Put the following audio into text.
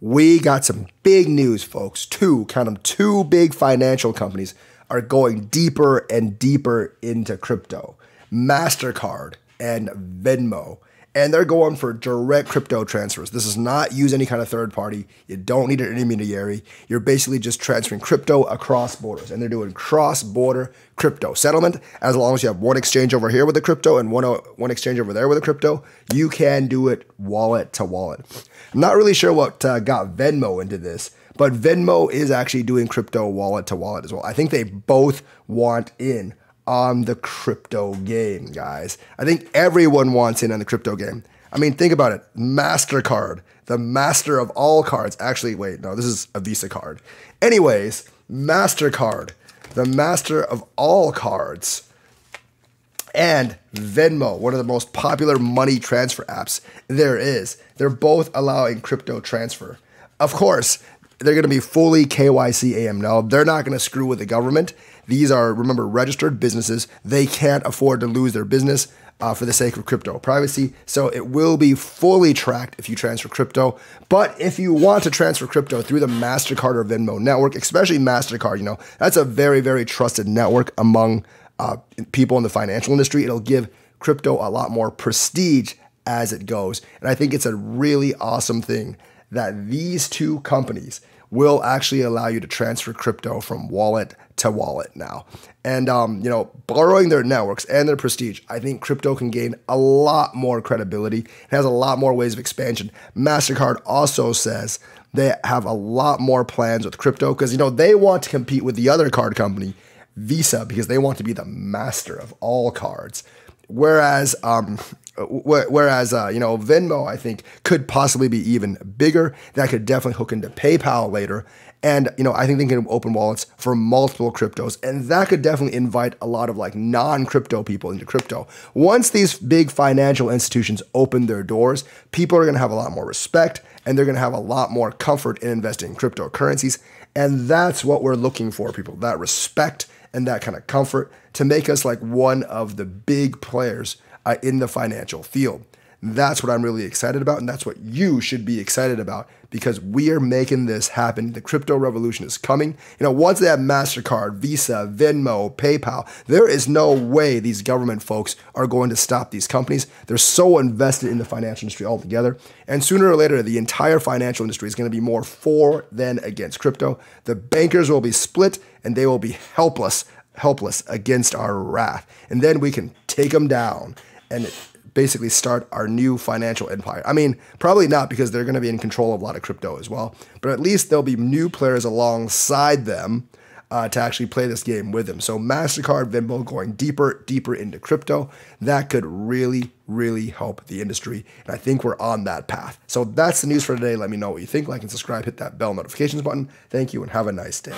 we got some big news, folks. Two, count them, two big financial companies are going deeper and deeper into crypto MasterCard and Venmo and they're going for direct crypto transfers. This is not use any kind of third party. You don't need an intermediary. You're basically just transferring crypto across borders, and they're doing cross border crypto settlement. As long as you have one exchange over here with the crypto and one one exchange over there with the crypto, you can do it wallet to wallet. I'm not really sure what uh, got Venmo into this, but Venmo is actually doing crypto wallet to wallet as well. I think they both want in on the crypto game, guys. I think everyone wants in on the crypto game. I mean, think about it. MasterCard, the master of all cards. Actually, wait, no, this is a Visa card. Anyways, MasterCard, the master of all cards, and Venmo, one of the most popular money transfer apps there is. They're both allowing crypto transfer. Of course, they're going to be fully KYC AML. They're not going to screw with the government. These are, remember, registered businesses. They can't afford to lose their business uh, for the sake of crypto privacy. So it will be fully tracked if you transfer crypto. But if you want to transfer crypto through the MasterCard or Venmo network, especially MasterCard, you know, that's a very, very trusted network among uh, people in the financial industry. It'll give crypto a lot more prestige as it goes. And I think it's a really awesome thing that these two companies will actually allow you to transfer crypto from wallet to wallet now. And, um, you know, borrowing their networks and their prestige, I think crypto can gain a lot more credibility. It has a lot more ways of expansion. MasterCard also says they have a lot more plans with crypto because, you know, they want to compete with the other card company, Visa, because they want to be the master of all cards. Whereas um, Whereas, uh, you know, Venmo, I think, could possibly be even bigger. That could definitely hook into PayPal later. And, you know, I think they can open wallets for multiple cryptos. And that could definitely invite a lot of like non crypto people into crypto. Once these big financial institutions open their doors, people are going to have a lot more respect and they're going to have a lot more comfort in investing in cryptocurrencies. And that's what we're looking for, people that respect and that kind of comfort to make us like one of the big players uh, in the financial field. That's what I'm really excited about, and that's what you should be excited about because we are making this happen. The crypto revolution is coming. You know, once they have MasterCard, Visa, Venmo, PayPal, there is no way these government folks are going to stop these companies. They're so invested in the financial industry altogether. And sooner or later, the entire financial industry is going to be more for than against crypto. The bankers will be split and they will be helpless, helpless against our wrath. And then we can take them down and basically start our new financial empire. I mean, probably not because they're going to be in control of a lot of crypto as well, but at least there'll be new players alongside them uh, to actually play this game with them. So MasterCard, Venmo going deeper, deeper into crypto, that could really, really help the industry. And I think we're on that path. So that's the news for today. Let me know what you think. Like and subscribe, hit that bell notifications button. Thank you and have a nice day.